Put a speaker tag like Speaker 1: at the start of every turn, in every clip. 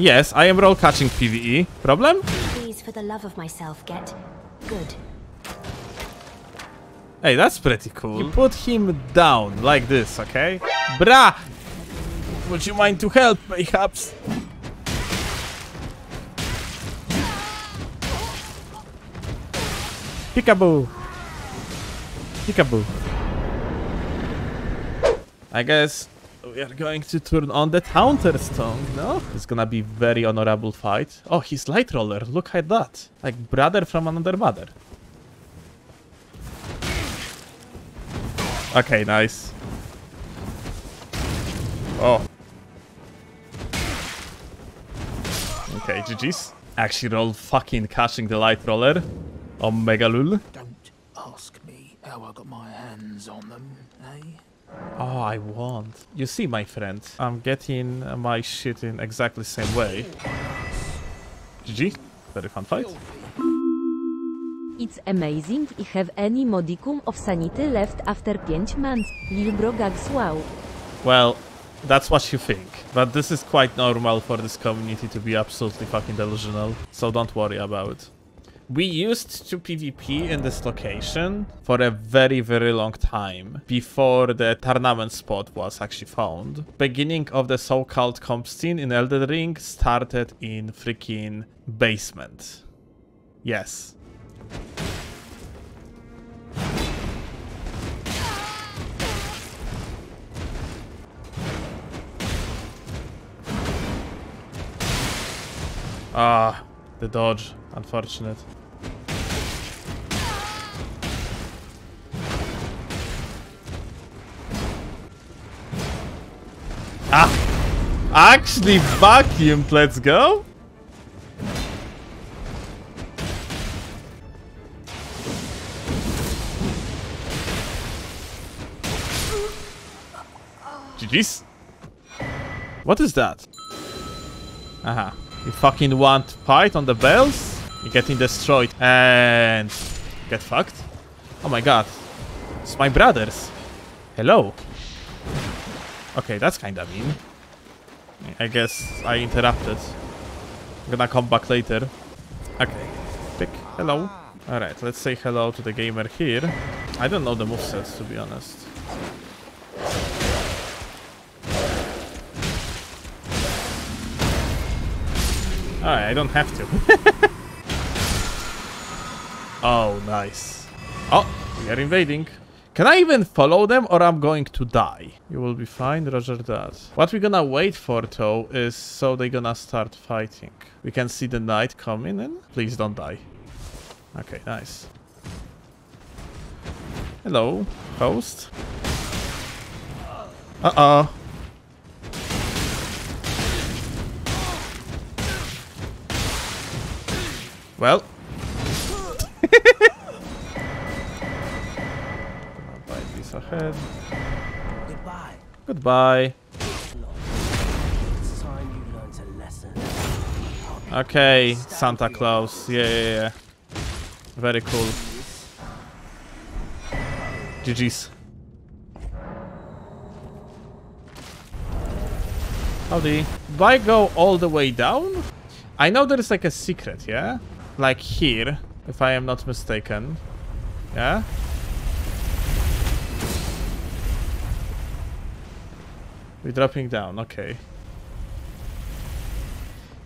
Speaker 1: Yes, I am roll catching PvE. Problem?
Speaker 2: Please, for the love of myself, get good.
Speaker 1: Hey, that's pretty cool. You put him down like this, okay? Bra! Would you mind to help, perhaps? Peekaboo! Peekaboo. I guess we are going to turn on the Taunter's Tongue, no? It's gonna be very honorable fight. Oh, he's Light Roller, look at that. Like brother from another mother. Okay, nice. Oh. Okay, GG's. Actually roll fucking catching the light roller. Omega lul.
Speaker 3: Don't ask me how I got my hands on them, eh?
Speaker 1: Oh, I won't. You see, my friend, I'm getting my shit in exactly same way. GG. Very fun fight.
Speaker 4: It's amazing I have any modicum of sanity left after 5 months. Lil bro gags wow.
Speaker 1: Well, that's what you think. But this is quite normal for this community to be absolutely fucking delusional. So don't worry about it. We used to PvP in this location for a very, very long time before the tournament spot was actually found. Beginning of the so-called comp scene in Elden Ring started in freaking basement. Yes. Ah, the dodge. Unfortunate. Ah! Actually vacuumed, let's go! GG's. What is that? Aha. You fucking want fight on the bells? You're getting destroyed and get fucked. Oh my god. It's my brothers. Hello. Okay, that's kinda mean. I guess I interrupted. I'm gonna come back later. Okay. Pick. Hello. Alright, let's say hello to the gamer here. I don't know the movesets, to be honest. Alright, I don't have to. oh, nice. Oh, we are invading. Can I even follow them or I'm going to die? You will be fine, roger that. What we're gonna wait for though is so they're gonna start fighting. We can see the knight coming in. Please don't die. Okay, nice. Hello, host. Uh-oh. Well. Ahead.
Speaker 5: Goodbye.
Speaker 1: Goodbye.
Speaker 5: It's time you learned a lesson.
Speaker 1: Okay, Santa Claus. Yeah, yeah, yeah. Very cool. GG's. Howdy. Do I go all the way down? I know there is like a secret, yeah? Like here, if I am not mistaken. Yeah? We're dropping down, okay.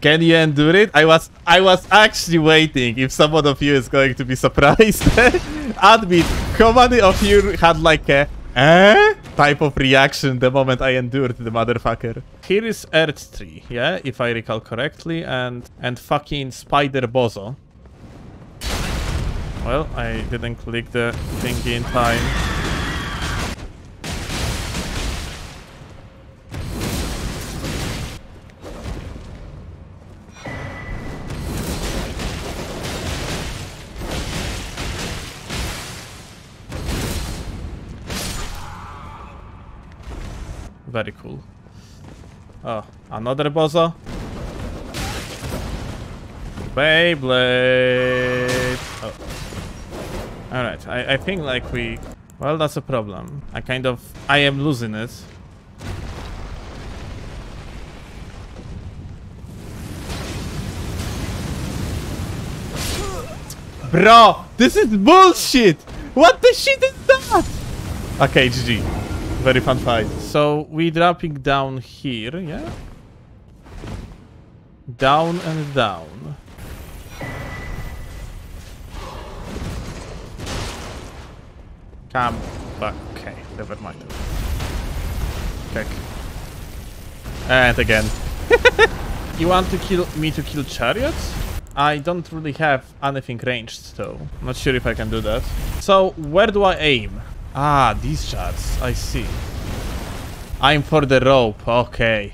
Speaker 1: Can you endure it? I was I was actually waiting if someone of you is going to be surprised. Admit, how many of you had like a eh? type of reaction the moment I endured the motherfucker? Here is Erdtree, yeah, if I recall correctly, and and fucking Spider Bozo. Well, I didn't click the thing in time. Very cool. Oh, another Bozo. Beyblade. Oh. Alright, I, I think like we... Well, that's a problem. I kind of... I am losing it. Bro, this is bullshit! What the shit is that? Okay, GG. Very fun fight. So, we dropping down here, yeah? Down and down. Come back. Okay, never mind. Okay. And again. you want to kill me to kill chariots? I don't really have anything ranged though. Not sure if I can do that. So where do I aim? Ah, these shots. I see. I'm for the rope. Okay.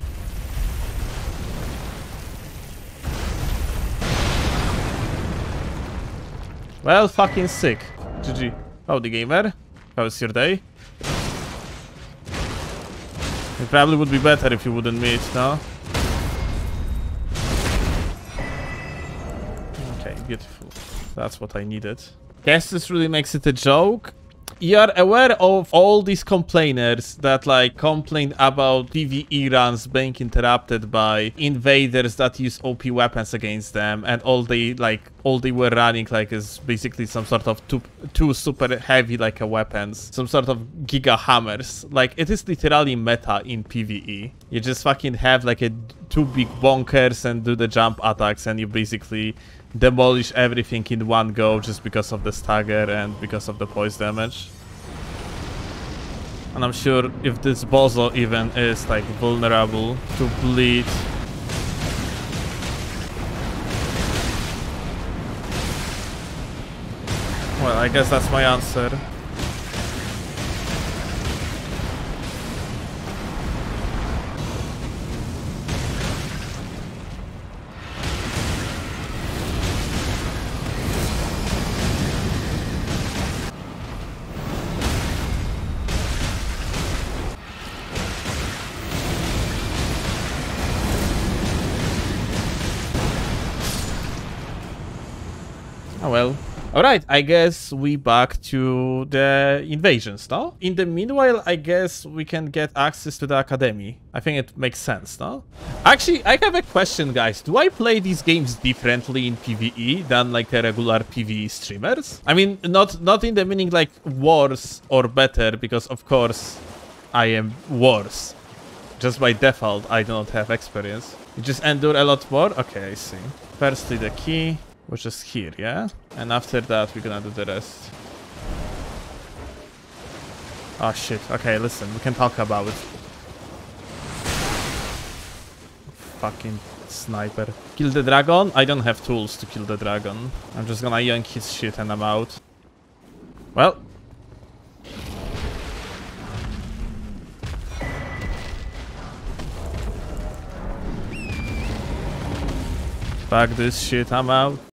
Speaker 1: Well, fucking sick. GG. Howdy, gamer. How was your day? It probably would be better if you wouldn't meet, no? Okay, beautiful. That's what I needed. Guess this really makes it a joke. You're aware of all these complainers that like complain about PvE runs being interrupted by invaders that use OP weapons against them and all they like all they were running like is basically some sort of two, two super heavy like weapons some sort of giga hammers. Like it is literally meta in PvE you just fucking have like a two big bonkers and do the jump attacks and you basically demolish everything in one go just because of the stagger and because of the poise damage. And I'm sure if this Bozo even is like vulnerable to bleed. Well, I guess that's my answer. Oh well. Alright, I guess we back to the invasions, no? In the meanwhile, I guess we can get access to the academy. I think it makes sense, no? Actually, I have a question, guys. Do I play these games differently in PvE than like the regular PvE streamers? I mean, not not in the meaning like worse or better, because of course I am worse. Just by default, I do not have experience. You just endure a lot more? Okay, I see. Firstly, the key which is here, yeah? And after that, we're gonna do the rest. Oh shit, okay, listen, we can talk about it. Fucking sniper. Kill the dragon? I don't have tools to kill the dragon. I'm just gonna yank his shit and I'm out. Well. Fuck this shit, I'm out.